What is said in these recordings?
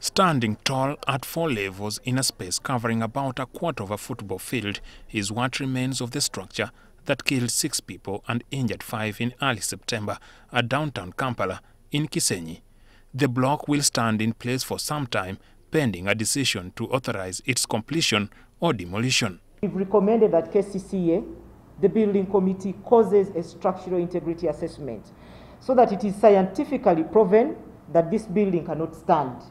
Standing tall at four levels in a space covering about a quarter of a football field is what remains of the structure that killed six people and injured five in early September at downtown Kampala in Kisenyi. The block will stand in place for some time pending a decision to authorize its completion or demolition. We've recommended that KCCA, the building committee, causes a structural integrity assessment so that it is scientifically proven that this building cannot stand.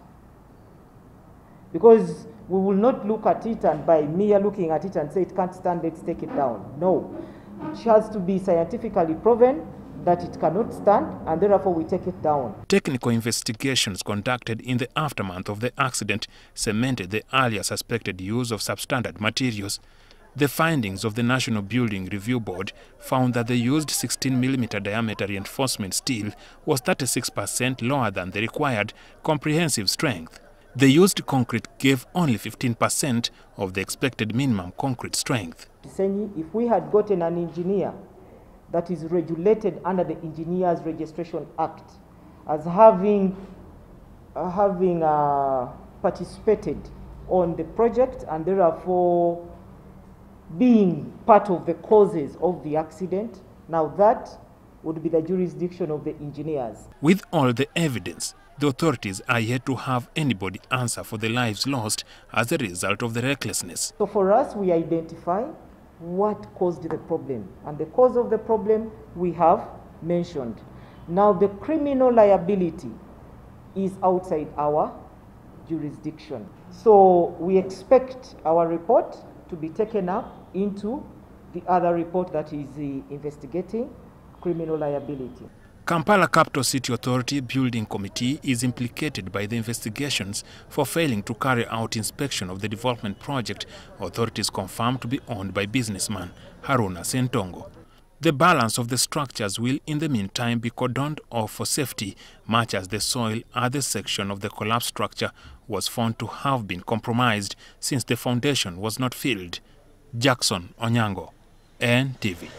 Because we will not look at it and by mere looking at it and say it can't stand, let's take it down. No. It has to be scientifically proven that it cannot stand and therefore we take it down. Technical investigations conducted in the aftermath of the accident cemented the earlier suspected use of substandard materials. The findings of the National Building Review Board found that the used 16mm diameter reinforcement steel was 36% lower than the required comprehensive strength. The used concrete gave only 15% of the expected minimum concrete strength. If we had gotten an engineer that is regulated under the Engineers Registration Act as having, uh, having uh, participated on the project and therefore being part of the causes of the accident. Now that would be the jurisdiction of the engineers. With all the evidence, the authorities are yet to have anybody answer for the lives lost as a result of the recklessness. So for us, we identify what caused the problem. And the cause of the problem we have mentioned. Now the criminal liability is outside our jurisdiction. So we expect our report to be taken up into the other report that is uh, investigating criminal liability. Kampala Capital City Authority Building Committee is implicated by the investigations for failing to carry out inspection of the development project authorities confirmed to be owned by businessman Haruna Sentongo. The balance of the structures will in the meantime be cordoned off for safety, much as the soil at the section of the collapsed structure was found to have been compromised since the foundation was not filled. Jackson Onyango, NTV.